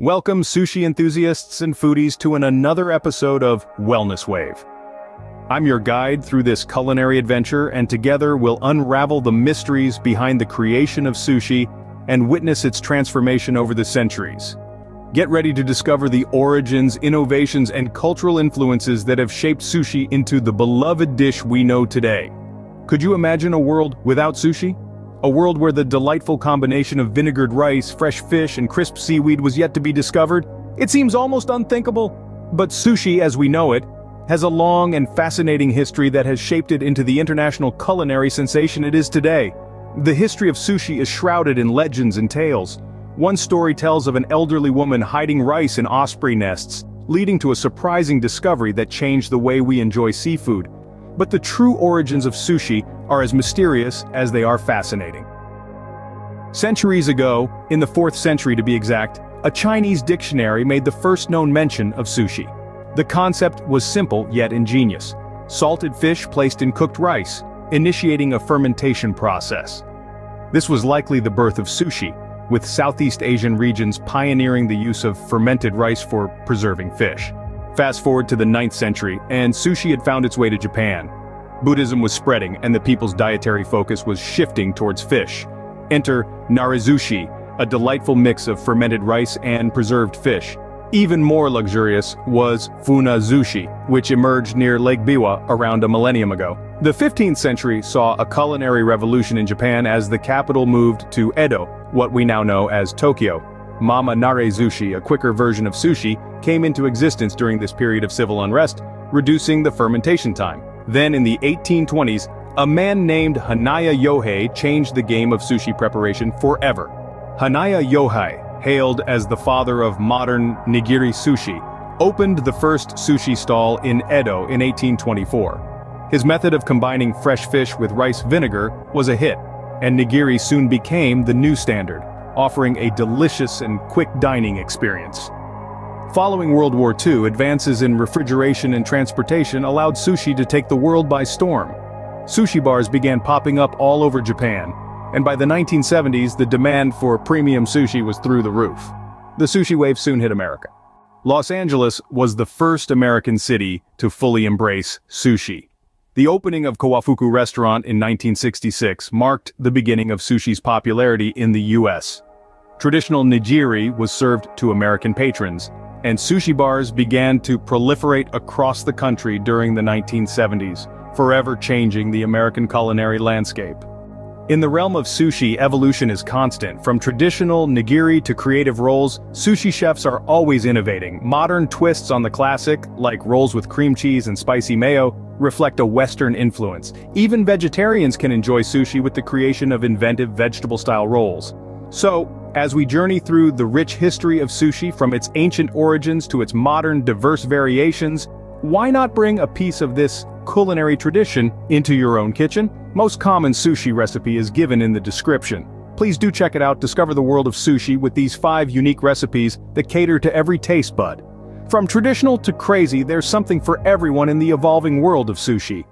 Welcome sushi enthusiasts and foodies to an another episode of Wellness Wave. I'm your guide through this culinary adventure and together we'll unravel the mysteries behind the creation of sushi and witness its transformation over the centuries. Get ready to discover the origins, innovations and cultural influences that have shaped sushi into the beloved dish we know today. Could you imagine a world without sushi? A world where the delightful combination of vinegared rice, fresh fish, and crisp seaweed was yet to be discovered? It seems almost unthinkable. But sushi, as we know it, has a long and fascinating history that has shaped it into the international culinary sensation it is today. The history of sushi is shrouded in legends and tales. One story tells of an elderly woman hiding rice in osprey nests, leading to a surprising discovery that changed the way we enjoy seafood. But the true origins of sushi are as mysterious as they are fascinating. Centuries ago, in the 4th century to be exact, a Chinese dictionary made the first known mention of sushi. The concept was simple yet ingenious. Salted fish placed in cooked rice, initiating a fermentation process. This was likely the birth of sushi, with Southeast Asian regions pioneering the use of fermented rice for preserving fish. Fast forward to the 9th century, and sushi had found its way to Japan. Buddhism was spreading and the people's dietary focus was shifting towards fish. Enter nare-zushi, a delightful mix of fermented rice and preserved fish. Even more luxurious was funazushi, which emerged near Lake Biwa around a millennium ago. The 15th century saw a culinary revolution in Japan as the capital moved to Edo, what we now know as Tokyo. Nama Nare Sushi, a quicker version of sushi, came into existence during this period of civil unrest, reducing the fermentation time. Then in the 1820s, a man named Hanaya Yohei changed the game of sushi preparation forever. Hanaya Yohei, hailed as the father of modern nigiri sushi, opened the first sushi stall in Edo in 1824. His method of combining fresh fish with rice vinegar was a hit, and nigiri soon became the new standard offering a delicious and quick dining experience. Following World War II, advances in refrigeration and transportation allowed sushi to take the world by storm. Sushi bars began popping up all over Japan, and by the 1970s the demand for premium sushi was through the roof. The sushi wave soon hit America. Los Angeles was the first American city to fully embrace sushi. The opening of Kawafuku Restaurant in 1966 marked the beginning of sushi's popularity in the US. Traditional nigiri was served to American patrons, and sushi bars began to proliferate across the country during the 1970s, forever changing the American culinary landscape. In the realm of sushi, evolution is constant. From traditional nigiri to creative rolls, sushi chefs are always innovating. Modern twists on the classic, like rolls with cream cheese and spicy mayo, reflect a Western influence. Even vegetarians can enjoy sushi with the creation of inventive vegetable-style rolls. So, as we journey through the rich history of sushi from its ancient origins to its modern diverse variations, why not bring a piece of this culinary tradition into your own kitchen? Most common sushi recipe is given in the description. Please do check it out discover the world of sushi with these 5 unique recipes that cater to every taste bud. From traditional to crazy there's something for everyone in the evolving world of sushi.